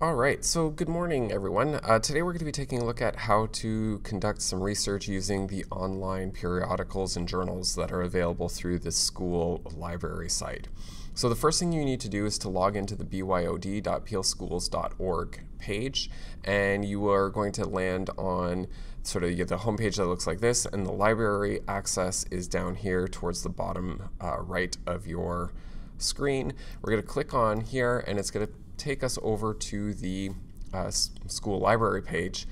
All right, so good morning, everyone. Uh, today we're going to be taking a look at how to conduct some research using the online periodicals and journals that are available through the school library site. So the first thing you need to do is to log into the byd.peelschools.org page, and you are going to land on sort of the homepage that looks like this, and the library access is down here towards the bottom uh, right of your screen. We're going to click on here, and it's going to take us over to the uh, school library page.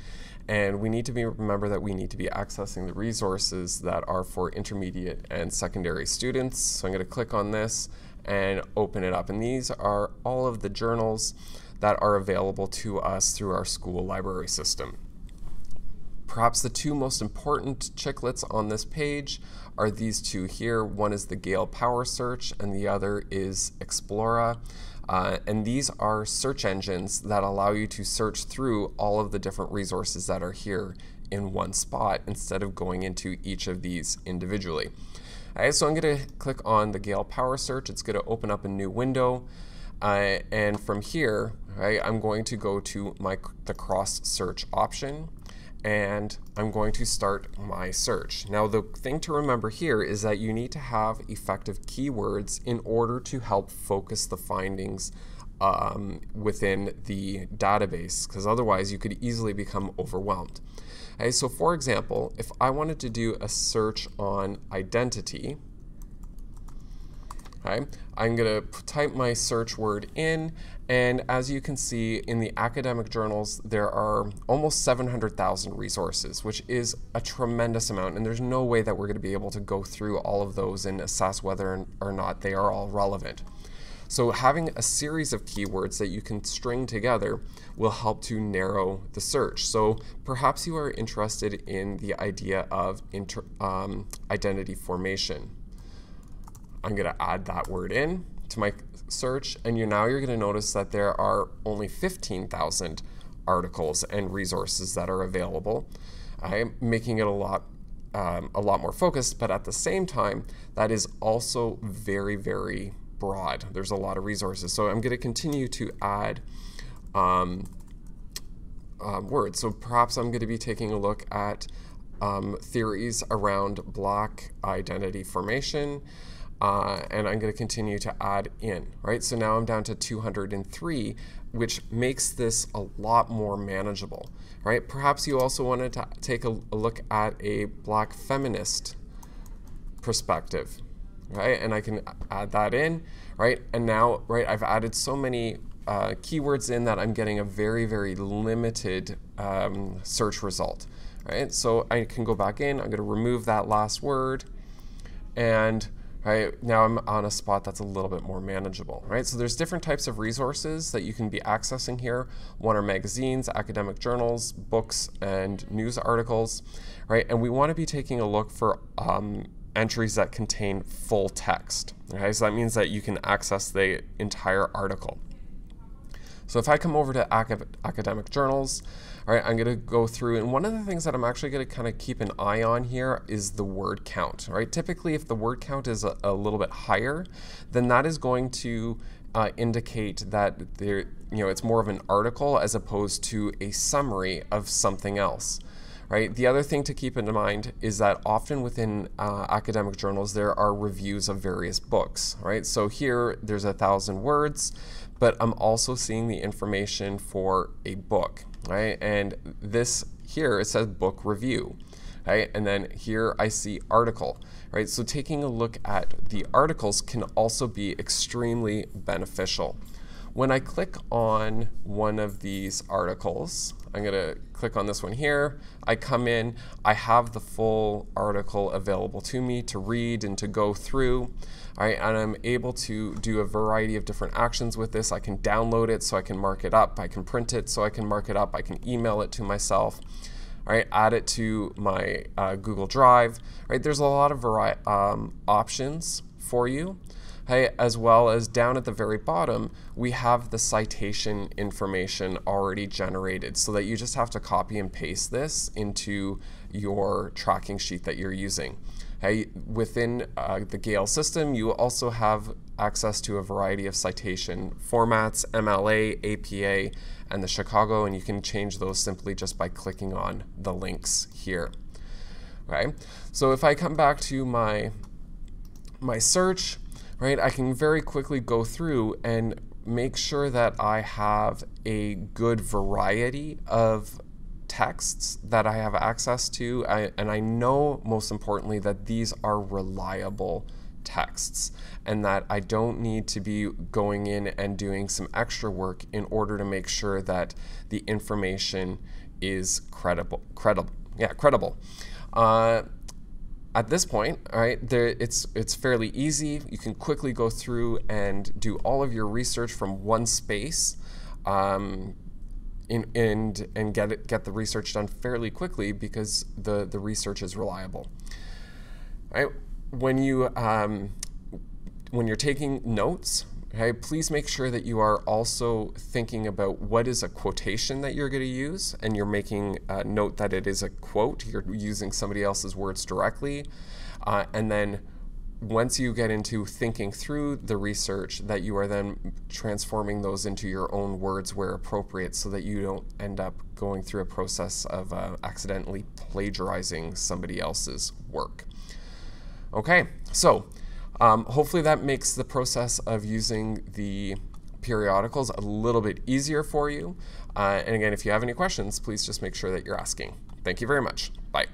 And we need to be remember that we need to be accessing the resources that are for intermediate and secondary students. So I'm going to click on this and open it up. And these are all of the journals that are available to us through our school library system. Perhaps the two most important chiclets on this page are these two here. One is the Gale Power Search and the other is Explora. Uh, and these are search engines that allow you to search through all of the different resources that are here in one spot instead of going into each of these individually. All right, so I'm going to click on the Gale Power Search. It's going to open up a new window. Uh, and from here, right, I'm going to go to my the cross search option and I'm going to start my search. Now the thing to remember here is that you need to have effective keywords in order to help focus the findings um, within the database because otherwise you could easily become overwhelmed. Okay, so for example, if I wanted to do a search on identity, Okay, I'm going to type my search word in, and as you can see in the academic journals, there are almost 700,000 resources, which is a tremendous amount, and there's no way that we're going to be able to go through all of those and assess whether or not they are all relevant. So having a series of keywords that you can string together will help to narrow the search. So perhaps you are interested in the idea of um, identity formation. I'm going to add that word in to my search, and you now you're going to notice that there are only 15,000 articles and resources that are available. I'm making it a lot um, a lot more focused, but at the same time, that is also very, very broad. There's a lot of resources. So I'm going to continue to add um, uh, words. So perhaps I'm going to be taking a look at um, theories around black identity formation uh, and I'm going to continue to add in, right? So now I'm down to 203, which makes this a lot more manageable, right? Perhaps you also wanted to take a, a look at a black feminist perspective, right? And I can add that in, right? And now, right, I've added so many uh, keywords in that I'm getting a very, very limited um, search result, right? So I can go back in, I'm going to remove that last word, and right? Now I'm on a spot that's a little bit more manageable, right? So there's different types of resources that you can be accessing here. One are magazines, academic journals, books, and news articles, right? And we want to be taking a look for um, entries that contain full text, okay? So that means that you can access the entire article. So if I come over to academic journals, all right, I'm going to go through, and one of the things that I'm actually going to kind of keep an eye on here is the word count, right? Typically, if the word count is a, a little bit higher, then that is going to uh, indicate that there, you know, it's more of an article as opposed to a summary of something else. Right? The other thing to keep in mind is that often within uh, academic journals there are reviews of various books. Right? So here there's a thousand words, but I'm also seeing the information for a book right? And this here, it says book review, right? And then here I see article, right? So taking a look at the articles can also be extremely beneficial. When I click on one of these articles, I'm going to click on this one here. I come in, I have the full article available to me to read and to go through. All right, and I'm able to do a variety of different actions with this. I can download it so I can mark it up. I can print it so I can mark it up. I can email it to myself. All right, add it to my uh, Google Drive. All right, there's a lot of um, options for you. Hey, as well as down at the very bottom, we have the citation information already generated so that you just have to copy and paste this into your tracking sheet that you're using. Hey, within uh, the Gale system, you also have access to a variety of citation formats, MLA, APA, and the Chicago, and you can change those simply just by clicking on the links here. Okay, so if I come back to my my search, right, I can very quickly go through and make sure that I have a good variety of texts that I have access to, I, and I know most importantly that these are reliable texts and that I don't need to be going in and doing some extra work in order to make sure that the information is credible credible yeah credible. Uh, at this point, all right, there, it's it's fairly easy. You can quickly go through and do all of your research from one space, um, in, and and get it, get the research done fairly quickly because the the research is reliable. All right, when you um, when you're taking notes, Okay, please make sure that you are also thinking about what is a quotation that you're going to use, and you're making a note that it is a quote. You're using somebody else's words directly, uh, and then once you get into thinking through the research, that you are then transforming those into your own words where appropriate, so that you don't end up going through a process of uh, accidentally plagiarizing somebody else's work. Okay, so. Um, hopefully that makes the process of using the periodicals a little bit easier for you. Uh, and again, if you have any questions, please just make sure that you're asking. Thank you very much. Bye.